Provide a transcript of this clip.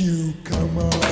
you come on.